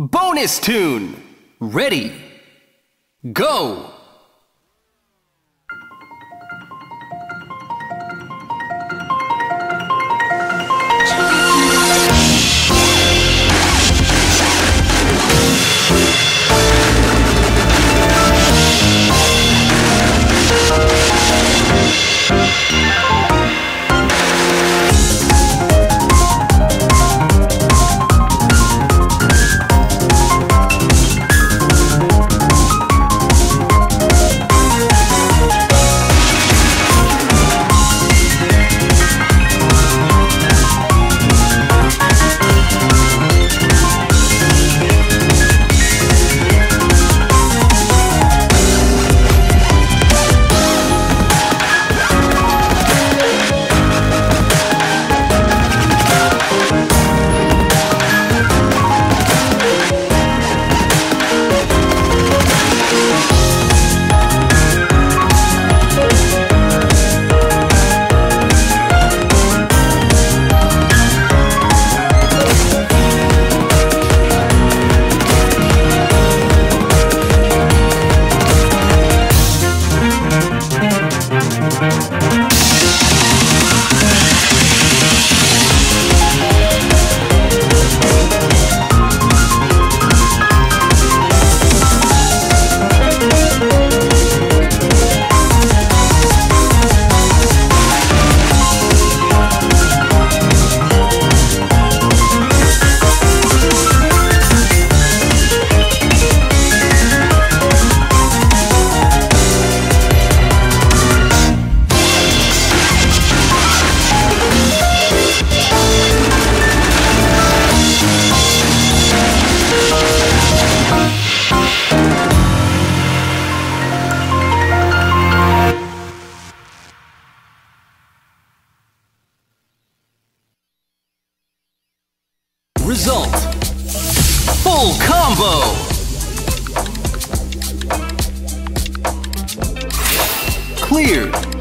Bonus tune. Ready. Go. Result. Full combo. Cleared.